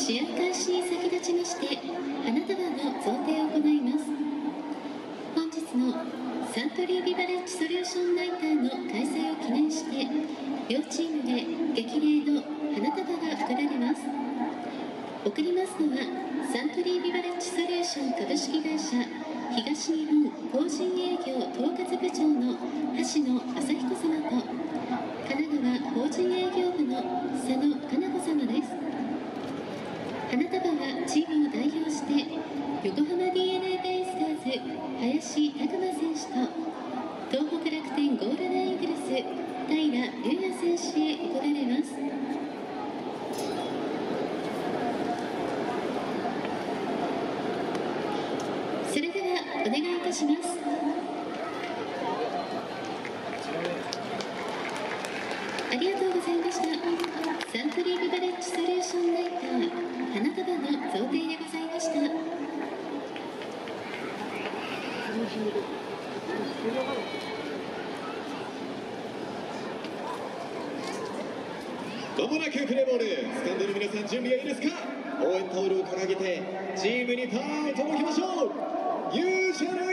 試合開始に先立ちまして花束の贈呈を行います。本日のサントリービバレッジソリューションナイターの開催を記念して両チームで激励の花束が贈られます。贈りますのはサントリービバレッジソリューション株式会社東日本法人営業統括部長の橋野朝彦様。とたします。ありがとうございました。サントリービバレッジソリューションナイター花束の贈呈でございました。まもなくプレーボールスタンドの皆さん準備はいいですか？応援タオルを掲げてチームにターンと届きましょう。勇者の